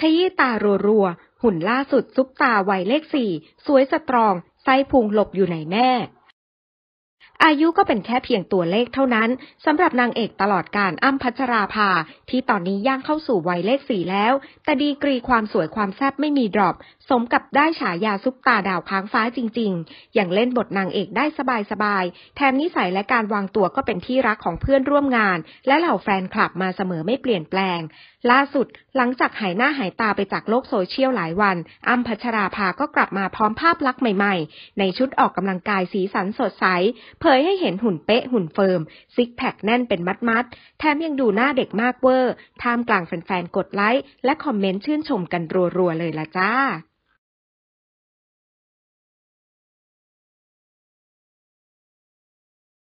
ขยี้ตารัวๆ หุ่นล่าสุดซุปตาวัยเลขสี่ สวยสตรอง ไส้พุงหลบอยู่ไหนแน่ อายุก็เป็นแค่เพียงตัวเลขเท่านั้นสำหรับนางเอกตลอดการอ้ำพัชราภา ที่ตอนนี้ย่างเข้าสู่วัยเลขสี่แล้ว แต่ดีกรีความสวยความแซ่บไม่มีดรอปสมกับได้ฉายาซุปตาดาวค้างฟ้าจริง ๆ อย่างเล่นบทนางเอกได้สบายๆ แถมนิสัยและการวางตัวก็เป็นที่รักของเพื่อนร่วมงาน และเหล่าแฟนคลับมาเสมอไม่เปลี่ยนแปลง ล่าสุดหลังจากหายหน้าหายตาไปจากโลกโซเชียลหลายวัน อ้ำพัชราภาก็กลับมาพร้อมภาพลักษณ์ใหม่ ๆ ในชุดออกกำลังกายสีสันสดใสเผยให้เห็นหุ่นเป๊ะหุ่น firm ซิกแพคแน่นเป็นมัดมัดแถมยังดูหน้าเด็กมาก over ท่ามกลางแฟนๆ กดไลค์และคอมเมนต์ชื่นชมกันรัวๆเลยละจ้า